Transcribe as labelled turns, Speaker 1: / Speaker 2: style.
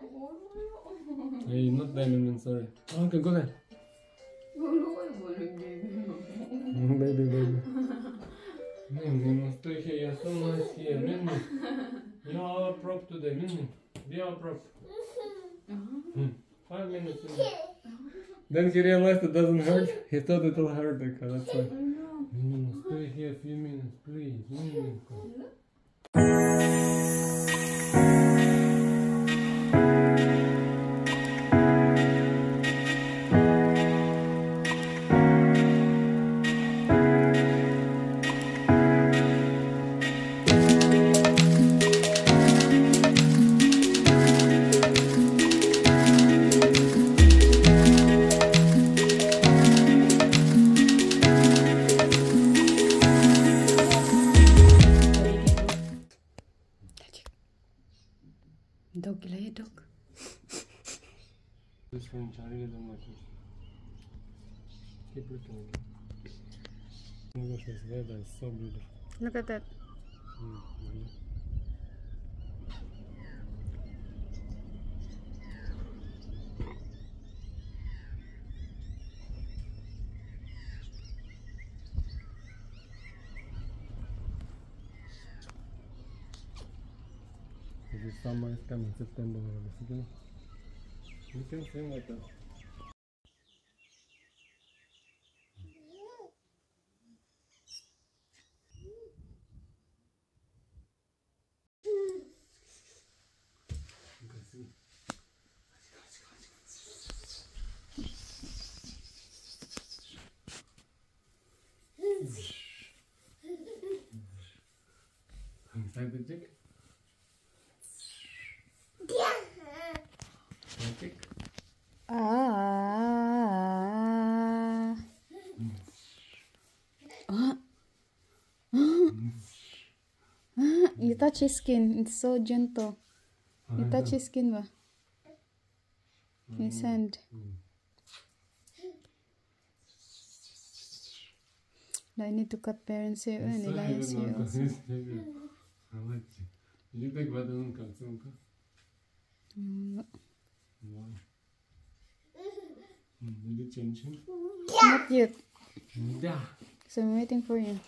Speaker 1: Hey, not diamond, sorry. Oh, okay, go there. baby, baby. Minnie must stay here. You're so nice here, Minnie. You're our prop today, Minnie. Be our prop. Five minutes. Then he realized it doesn't hurt. He thought it'll hurt. Okay, that's why.
Speaker 2: Dog lay dog.
Speaker 1: This one, Charlie, don't like. Keep looking at. Oh my gosh, this weather is so beautiful.
Speaker 2: Look at that.
Speaker 1: Mm, If the summer is coming September or September. You can swim like that. Sen de çek. Inside the jig. Tick.
Speaker 2: Ah. you touch his skin. It's so gentle. You touch his skin ba? His hand. I need to cut parents.
Speaker 1: It's
Speaker 2: and
Speaker 1: so
Speaker 2: Eliah's
Speaker 1: heavy
Speaker 2: hair
Speaker 1: now,
Speaker 2: also.
Speaker 1: I like it. Did you take
Speaker 2: Mm,
Speaker 1: Why? Did you change him?
Speaker 2: Not yet.
Speaker 1: Yeah.
Speaker 2: So I'm waiting for you.